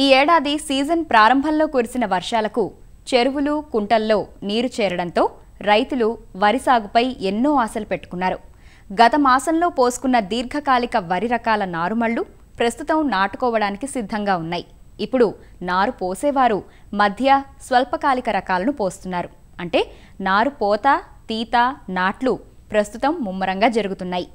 ఈ ఏడాది సీజన్ ప్రారంభంలో కురిసిన వర్షాలకు చెరువులు కుంటల్లో నీరు చేరడంతో రైతులు వరి సాగుపై ఎన్నో ఆశలు పెట్టుకున్నారు. గత మాసంలో పోసుకున్న దీర్ఘకాలిక వరి రకాల నారుమళ్ళు ప్రస్తుతం నాటుకోవడానికి సిద్ధంగా ఉన్నాయి. ఇప్పుడు నారు పోసేవారు మధ్య స్వల్పకాలిక రకాలను పోస్తున్నారు. అంటే నారు పోత తీత నాట్లు ప్రస్తుతం ముమ్మరంగా జరుగుతున్నాయి.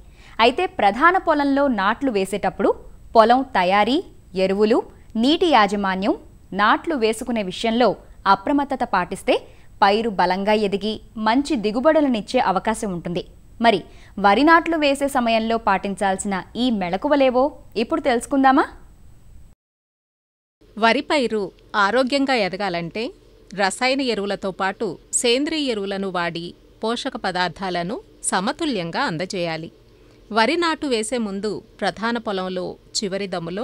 అయితే ప్రధాన పొలంలో నాట్లు వేసేటప్పుడు పొలం తయారీ ఎరువులు నీటి యాజమాన్యం నాట్లు వేసుకునే విషయంలో అప్రమత్తత పాటిస్తే పైరు బలంగా ఎదిగి మంచి దిగుబడులనిచ్చే అవకాశం ఉంటుంది. మరి వరి నాట్లు వేసే సమయంలో పాటించాల్సిన ఈ మెళకువలేవో ఇప్పుడు తెలుసుకుందామా? వరి పైరు ఆరోగ్యంగా ఎదగాలంటే రసాయన ఎరువులతో పాటు సేంద్రియ ఎరువులను వాడి పోషక పదార్థాలను సమతుల్యంగా అందజేయాలి. వరి నాటు వేసే ముందు ప్రధాన పొలంలో చివరి దమ్ములో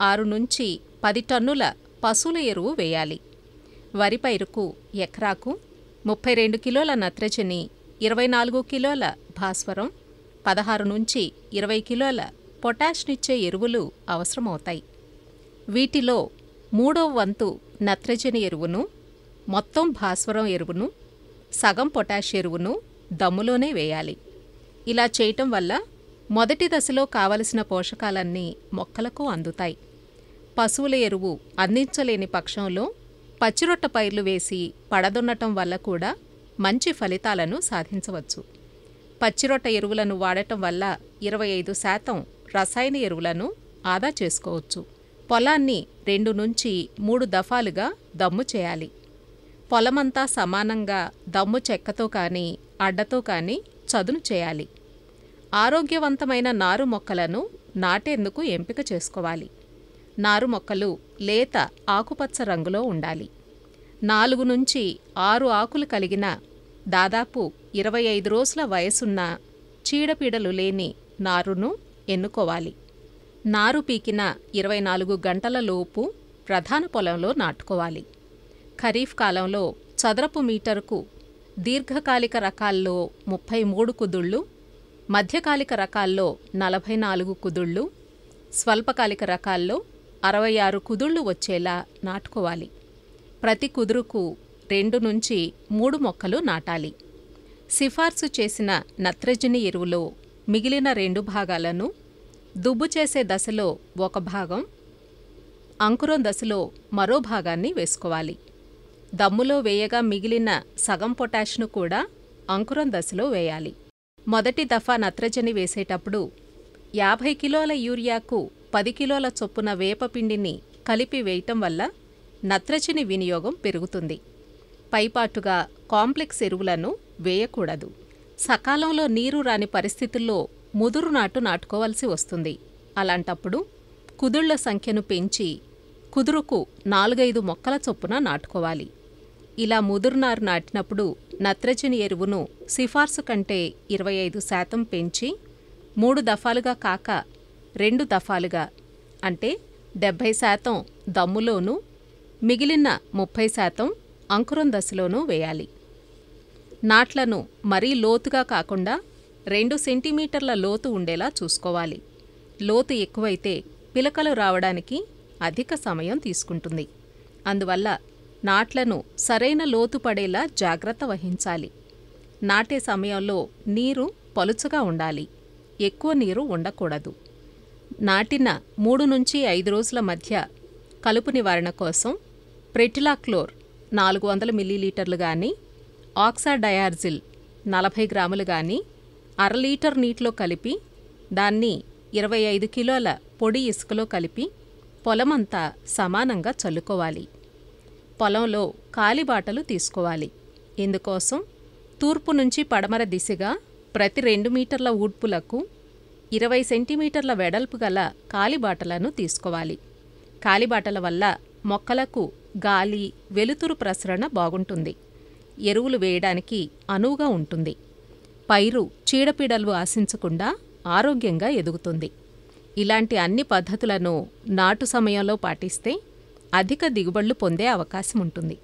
ఆరు నుంచి పది టన్నుల పశువుల ఎరువు వేయాలి. వరి పైరుకు ఎకరాకు ముప్పై రెండు కిలోల నత్రజని ఇరవై నాలుగు కిలోల భాస్వరం పదహారు నుంచి ఇరవై కిలోల పొటాష్నిచ్చే ఎరువులు అవసరమవుతాయి. వీటిలో మూడో వంతు నత్రజని ఎరువును మొత్తం భాస్వరం ఎరువును సగం పొటాష్ ఎరువును దమ్ములోనే వేయాలి. ఇలా చేయటం వల్ల మొదటి దశలో కావలసిన పోషకాలన్నీ మొక్కలకు అందుతాయి. పశువుల ఎరువు అందించలేని పక్షంలో పచ్చిరొట్ట పైర్లు వేసి పడదున్నటం వల్ల కూడా మంచి ఫలితాలను సాధించవచ్చు. పచ్చిరొట్ట ఎరువులను వాడటం వల్ల ఇరవై ఐదు శాతం రసాయన ఎరువులను ఆదా చేసుకోవచ్చు. పొలాన్ని రెండు నుంచి మూడు దఫాలుగా దమ్ము చేయాలి. పొలమంతా సమానంగా దమ్ము చెక్కతో కానీ అడ్డతో కానీ చదును చేయాలి. ఆరోగ్యవంతమైన నారు మొక్కలను నాటేందుకు ఎంపిక చేసుకోవాలి. నారు మొక్కలు లేత ఆకుపచ్చ రంగులో ఉండాలి. నాలుగు నుంచి ఆరు ఆకులు కలిగిన దాదాపు ఇరవై ఐదు రోజుల వయసున్న చీడపీడలు లేని నారును ఎన్నుకోవాలి. నారు పీకిన ఇరవై నాలుగు గంటల లోపు ప్రధాన పొలంలో నాటుకోవాలి. ఖరీఫ్ కాలంలో చదరపు మీటరుకు దీర్ఘకాలిక రకాల్లో ముప్పై మూడు కుదుళ్ళు మధ్యకాలిక రకాల్లో నలభై నాలుగు కుదుళ్ళు స్వల్పకాలిక రకాల్లో అరవై ఆరు కుదుళ్ళు వచ్చేలా నాటుకోవాలి. ప్రతి కుదురుకు రెండు నుంచి మూడు మొక్కలు నాటాలి. సిఫార్సు చేసిన నత్రజని ఎరువులో మిగిలిన రెండు భాగాలను దుబ్బు చేసే దశలో ఒక భాగం అంకురం దశలో మరో భాగాన్ని వేసుకోవాలి. దమ్ములో వేయగా మిగిలిన సగం పొటాష్ను కూడా అంకురం దశలో వేయాలి. మొదటి దఫా నత్రజని వేసేటప్పుడు యాభై కిలోల యూరియాకు పది కిలోల చొప్పున వేపపిండిని కలిపి వేయటం వల్ల నత్రజని వినియోగం పెరుగుతుంది. పైపాటుగా కాంప్లెక్స్ ఎరువులను వేయకూడదు. సకాలంలో నీరు రాని పరిస్థితుల్లో ముదురు నాటు నాటుకోవాల్సి వస్తుంది. అలాంటప్పుడు కుదుళ్ళ సంఖ్యను పెంచి కుదురుకు నాలుగైదు మొక్కల చొప్పున నాటుకోవాలి. ఇలా ముదురునారు నాటినప్పుడు నత్రజని ఎరువును సిఫార్సు కంటే ఇరవై ఐదు శాతం పెంచి మూడు దఫాలుగా కాక రెండు దఫాలుగా. అంటే డెబ్భై శాతం దమ్ములోనూ మిగిలిన ముప్పై శాతం అంకురం దశలోనూ వేయాలి. నాట్లను మరీ లోతుగా కాకుండా రెండు సెంటీమీటర్ల లోతు ఉండేలా చూసుకోవాలి. లోతు ఎక్కువైతే పిలకలు రావడానికి అధిక సమయం తీసుకుంటుంది. అందువల్ల నాట్లను సరైన లోతు పడేలా జాగ్రత్త వహించాలి. నాటే సమయంలో నీరు పలుచగా ఉండాలి. ఎక్కువ నీరు ఉండకూడదు. నాటిన మూడు నుంచి ఐదు రోజుల మధ్య కలుపు నివారణ కోసం ప్రెటిలాక్లోర్ నాలుగు వందల మిల్లీలీటర్లు కానీ ఆక్సాడయార్జిల్ నలభై గ్రాములు కానీ అర లీటర్ నీటిలో కలిపి దాన్ని ఇరవై ఐదు కిలోల పొడి ఇసుకలో కలిపి పొలమంతా సమానంగా చల్లుకోవాలి. పొలంలో కాలిబాటలు తీసుకోవాలి. ఇందుకోసం తూర్పు నుంచి పడమర దిశగా ప్రతి రెండు మీటర్ల ఊడ్పులకు ఇరవై సెంటీమీటర్ల వెడల్పు గల కాలిబాటలను తీసుకోవాలి. కాలిబాటల వల్ల మొక్కలకు గాలి వెలుతురు ప్రసరణ బాగుంటుంది. ఎరువులు వేయడానికి అనువుగా ఉంటుంది. పైరు చీడపీడలు ఆశించకుండా ఆరోగ్యంగా ఎదుగుతుంది. ఇలాంటి అన్ని పద్ధతులను నాటు సమయంలో పాటిస్తే అధిక దిగుబడులు పొందే అవకాశం ఉంటుంది.